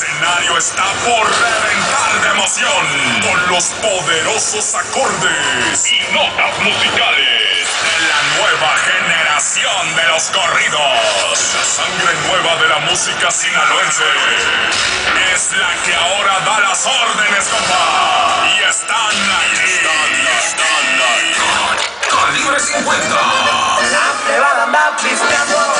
escenario está por reventar de emoción con los poderosos acordes y notas musicales de la nueva generación de los corridos. La sangre nueva de la música sinaloense es la que ahora da las órdenes, compa. Y están aquí. Están, aquí. Calibre 50. La privada anda pisteando,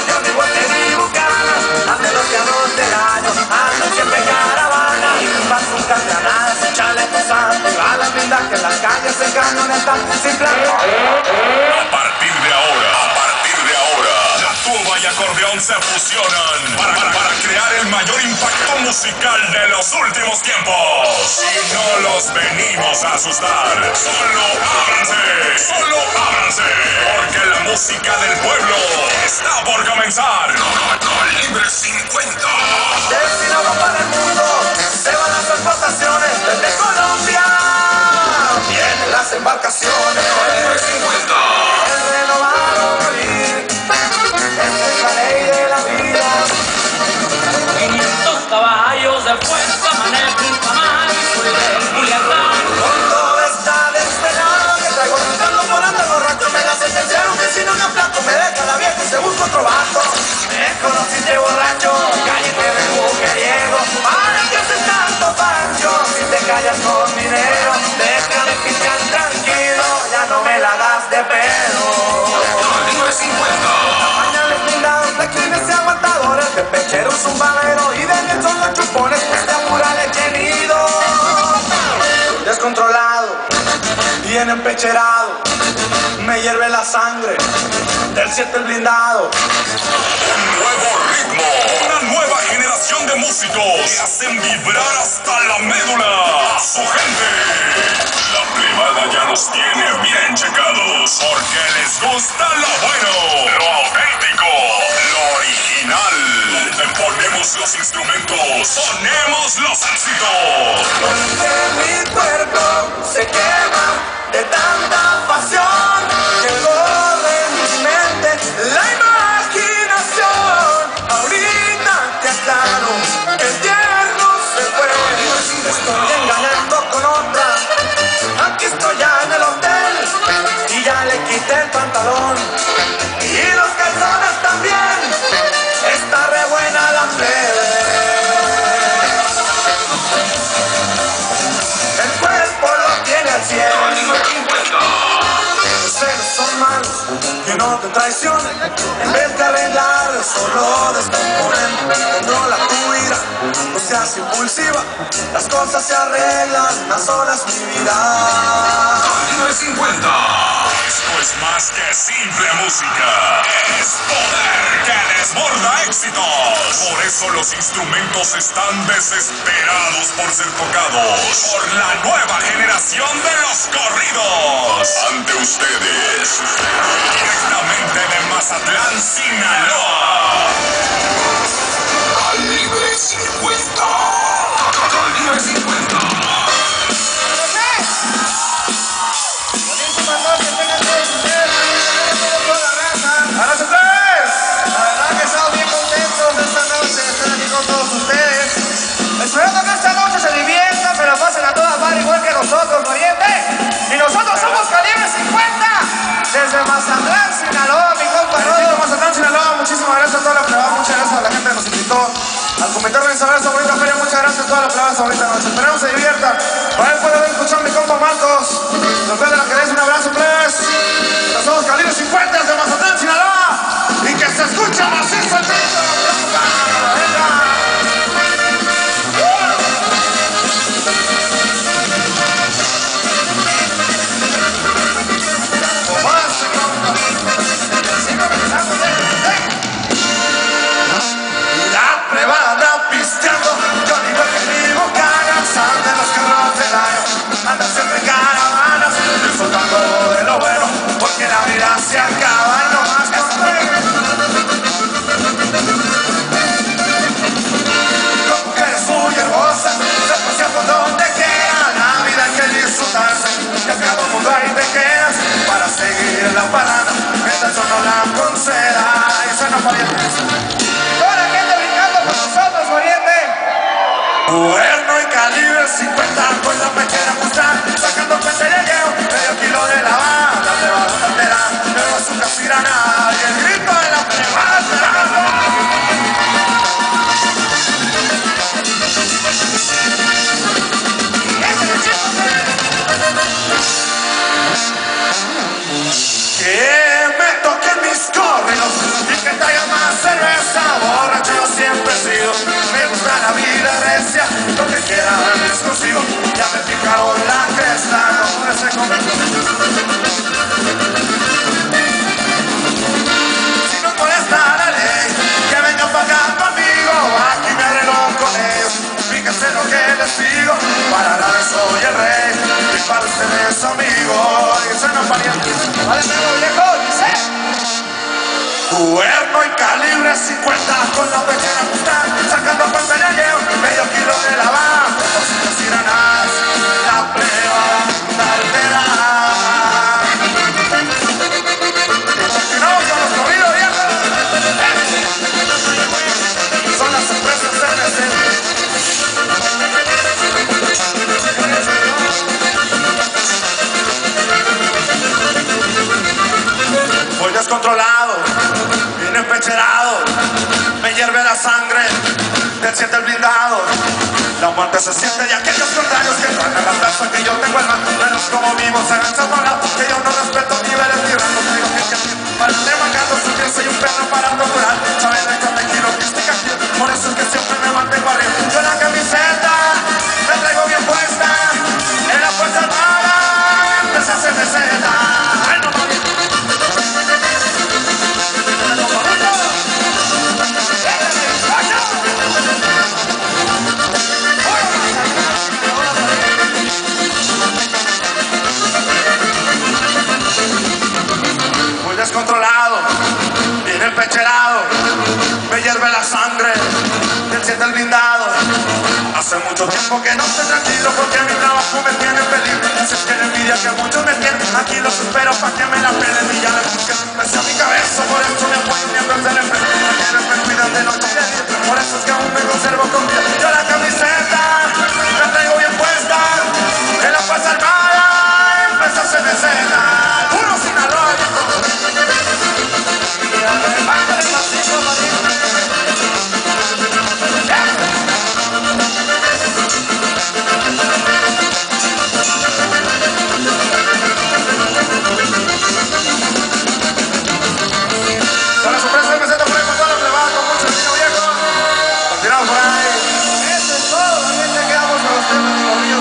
mayor impacto musical de los últimos tiempos. Y no los venimos a asustar. Solo ábranse, solo ábranse, porque la música del pueblo está por comenzar. Calibre 50. Destinado para el mundo, se van exportaciones Callas con dinero. Déjame picar tranquilo, ya no me la das de pedo. Calibre 50. Pañales blindados, de quienes y aguantadores De pechero un zumbadero y de miel son los chupones Pues te apura leche nido Descontrolado, bien empecherado Me hierve la sangre del siete blindado Un nuevo ritmo, una nueva generación de músicos que hacen vibrar hasta la médula a su gente. La privada ya los tiene bien checados porque les gusta lo bueno, lo auténtico, lo original. Ponemos los instrumentos, ponemos los éxitos. Que mi cuerpo se quema te traicionen. En vez de arreglar, solo descomponen. Controla tu ira, no seas impulsiva. Las cosas se arreglan, a solas mi vida. Calibre 50. Esto es más que simple música. Es poder que desborda éxitos. Por eso los instrumentos están desesperados por ser tocados por la nueva generación de los corridos. Ante ustedes, desde Mazatlán, Sinaloa, mi compa Rodrigo Mazatlán, Sinaloa. Muchísimas gracias a toda la plebada, muchas gracias a la gente que nos invitó al comentar de esa bonita feria. Muchas gracias a toda la plebada esta bonita. Esperamos se diviertan. Para él puede haber escuchado mi compa Marcos. Nos vemos la querés, un abrazo, pues. Nosotros somos Calibre 50 desde Mazatlán, Sinaloa. 50 con la pechera ajustada, sacando peste de medio kilo de la con la pechera La muerte se siente de aquellos contrarios que traen a la plaza que yo tengo el mal, menos como vivo. Se han zapagado, que yo no respeto niveles ni rangos, digo que para marcando su pieza y un perro para torturar, porque no estoy tranquilo, porque mi trabajo me tiene en peligro. Si es que la envidia que muchos me tienen, aquí los espero pa' que me la pelen y ya la busquen siempre hacia mi cabeza. Por eso me apoyo mientras se le prende. Mañana me cuidan de noche y de día, por eso es que aún me conservo con vida. Yo la camiseta.